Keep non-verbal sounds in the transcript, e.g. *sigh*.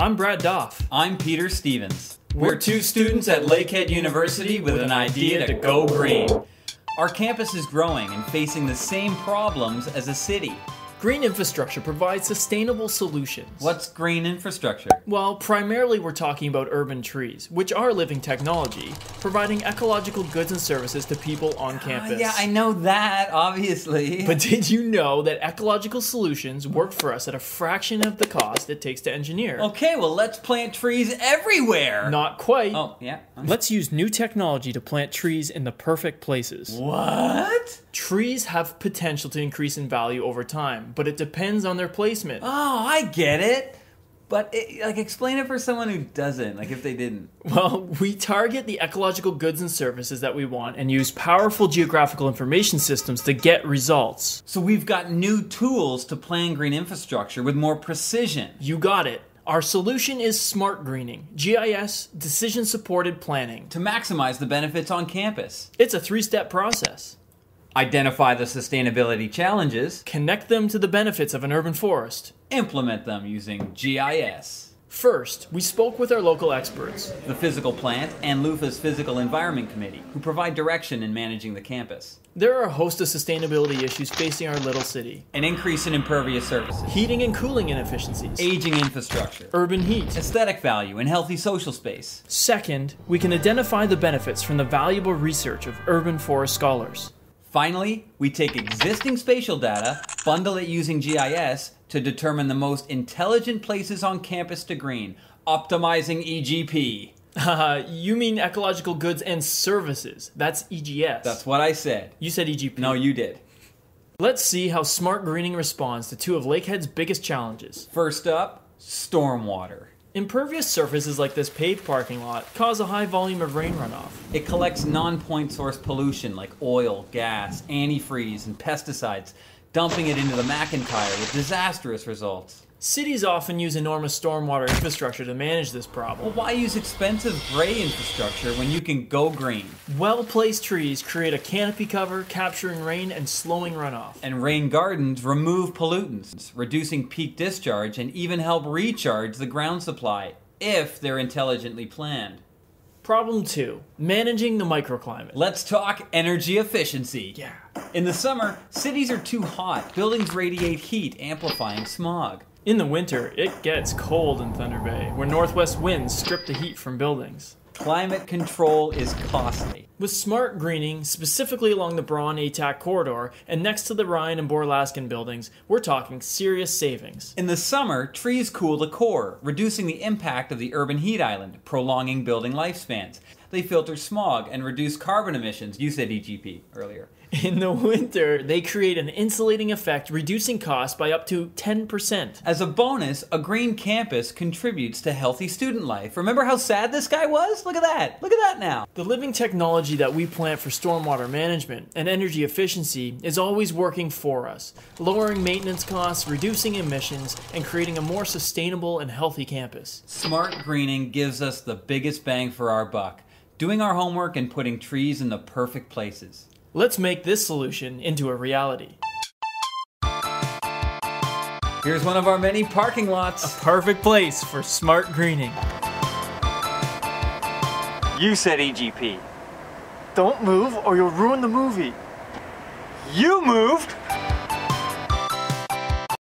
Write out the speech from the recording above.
I'm Brad Doff. I'm Peter Stevens. We're two students at Lakehead University with an idea to go green. Our campus is growing and facing the same problems as a city. Green infrastructure provides sustainable solutions. What's green infrastructure? Well, primarily we're talking about urban trees, which are living technology, providing ecological goods and services to people on campus. Uh, yeah, I know that, obviously. *laughs* But did you know that ecological solutions work for us at a fraction of the cost it takes to engineer? okay, well, let's plant trees everywhere. Not quite. Oh, yeah. Let's use new technology to plant trees in the perfect places. What? Trees have potential to increase in value over time, but it depends on their placement. Oh, I get it. But, it, like, explain it for someone who doesn't, like, if they didn't. Well, *laughs* we target the ecological goods and services that we want and use powerful geographical information systems to get results. So we've got new tools to plan green infrastructure with more precision. You got it. Our solution is smart greening, GIS, decision supported planning. To maximize the benefits on campus. It's a three step process. Identify the sustainability challenges. Connect them to the benefits of an urban forest. Implement them using GIS. First, we spoke with our local experts. The physical plant and LUFA's Physical Environment Committee, who provide direction in managing the campus. There are a host of sustainability issues facing our little city An increase in impervious surfaces. heating and cooling inefficiencies, Aging infrastructure. urban heat. Aesthetic value and healthy social space. Second, we can identify the benefits from the valuable research of urban forest scholars. Finally, we take existing spatial data, bundle it using GIS to determine the most intelligent places on campus to green, optimizing EGP. Uh, you mean ecological goods and services. That's EGS. That's what I said. you said EGP. No, you did. Let's see how smart greening responds to two of Lakehead's biggest challenges. First up, stormwater. Impervious surfaces like this paved parking lot cause a high volume of rain runoff. It collects non point source pollution like oil, gas, antifreeze, and pesticides, dumping it into the McIntyre with disastrous results. Cities often use enormous stormwater infrastructure to manage this Well, problem. why use expensive gray infrastructure when you can go green? Well placed trees create a canopy cover, capturing rain and slowing runoff. And rain gardens remove pollutants, reducing peak discharge, and even help recharge the ground supply if they're intelligently planned. Problem 2 Managing the microclimate. Let's talk energy efficiency. Yeah. In the summer, cities are too hot. Buildings radiate heat, amplifying smog. In the winter, it gets cold in Thunder Bay, where northwest winds strip the heat from buildings. Climate control is costly. With smart greening, specifically along the Braun ATAC corridor and next to the Ryan and Bora Laskin buildings, we're talking serious savings. In the summer, trees cool the core, reducing the impact of the urban heat island, prolonging building lifespans. They filter smog and reduce carbon emissions. You said EGP earlier. In the winter, they create an insulating effect, reducing costs by up to 10%. As a bonus, a green campus contributes to healthy student life. Remember how sad this guy was? Look at that. Look at that now. The living technology that we plant for stormwater management and energy efficiency is always working for us, lowering maintenance costs, reducing emissions, and creating a more sustainable and healthy campus. Smart greening gives us the biggest bang for our buck, doing our homework and putting trees in the perfect places. Let's make this solution into a reality. Here's one of our many parking lots. A perfect place for smart greening. You said EGP. Don't move or you'll ruin the movie. You moved?